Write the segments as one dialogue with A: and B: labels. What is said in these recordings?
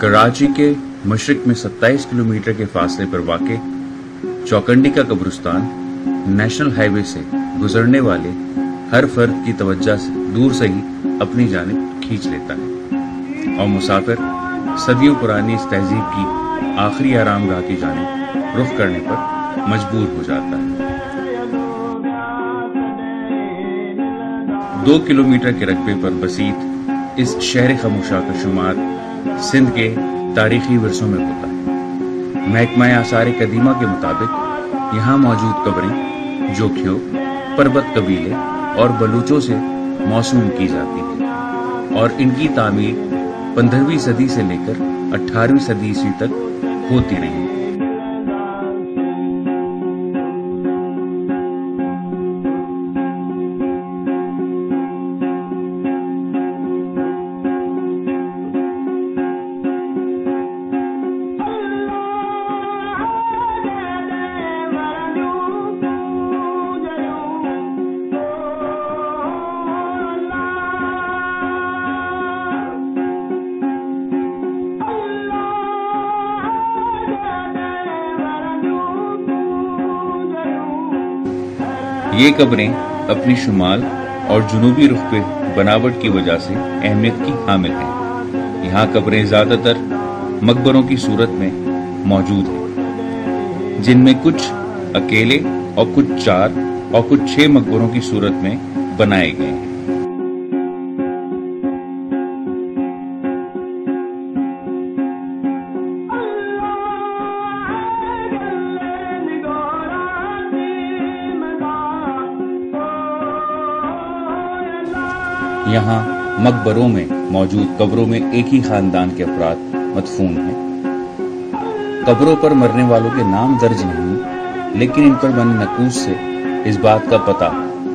A: کراچی کے مشرق میں ستائیس کلومیٹر کے فاصلے پر واقع چوکنڈی کا قبرستان نیشنل ہائی وے سے گزرنے والے ہر فرد کی توجہ سے دور سے ہی اپنی جانب کھینچ لیتا ہے۔ اور مسافر صدیوں پرانی اس تہذیب کی آخری آرام گاہ کی جانب رخ کرنے پر مجبور ہو جاتا ہے۔ دو کلومیٹر کے رقبے پر بسیط اس شہر خموشہ کا شمار سندھ کے تاریخی ورثوں میں ہوتا ہے۔ محکمہ آثار قدیمہ کے مطابق یہاں موجود قبریں، جوکھیوں، پربت قبیلے اور بلوچوں سے موسوم کی جاتی ہیں۔ اور ان کی تعمیر پندرہویں صدی سے لے کر اٹھارہویں صدی عیسوی تک ہوتی رہی۔ یہ قبریں اپنی شمال اور جنوبی رخ پہ بناوٹ کی وجہ سے اہمیت کی حامل ہیں۔ یہاں قبریں زیادہ تر مقبروں کی صورت میں موجود ہیں۔ جن میں کچھ اکیلے اور کچھ چار اور کچھ چھ مقبروں کی صورت میں بنائے گئے ہیں۔ یہاں مقبروں میں موجود قبروں میں ایک ہی خاندان کے افراد مدفون ہیں۔ قبروں پر مرنے والوں کے نام درج نہیں، لیکن ان پر بنے نقوش سے اس بات کا پتہ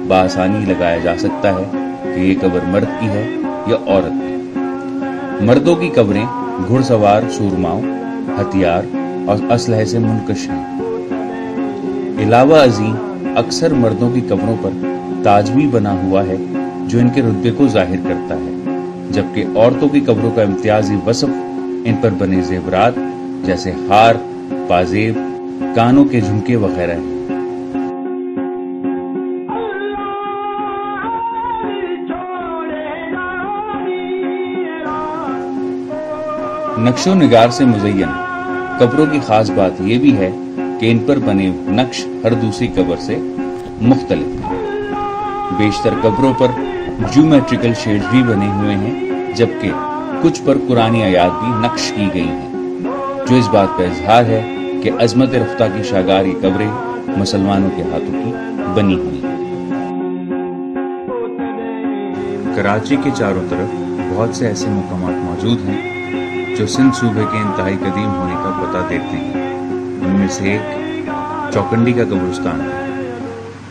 A: بآسانی لگایا جا سکتا ہے کہ یہ قبر مرد کی ہے یا عورت کی۔ مردوں کی قبریں گھڑ سوار سورماؤں، ہتھیار اور اسلحے سے منکش ہیں۔ علاوہ ازیں اکثر مردوں کی قبروں پر تاج بھی بنا ہوا ہے جو ان کے رتبے کو ظاہر کرتا ہے، جبکہ عورتوں کی قبروں کا امتیازی وصف ان پر بنے زیورات جیسے ہار پازیب کانوں کے جھمکے وغیرہ ہیں۔ نقش و نگار سے مزین۔ قبروں کی خاص بات یہ بھی ہے کہ ان پر بنے نقش ہر دوسری قبر سے مختلف ہیں۔ بیشتر قبروں پر جیومیٹریکل شیڈ بھی بنے ہوئے ہیں، جبکہ کچھ پر قرآن آیات بھی نقش کی گئی ہیں۔ جو اس بات کا اظہار ہے کہ عظمت رفتہ کی شاگاری قبریں مسلمانوں کے ہاتھوں کی بنی ہوئی ہیں۔ کراچی کے چاروں طرف بہت سے ایسے مقامات موجود ہیں جو سندھ صوبے کے انتہائی قدیم ہونے کا پتہ دیتے ہیں۔ ان میں سے ایک چوکنڈی کا قبرستان ہے۔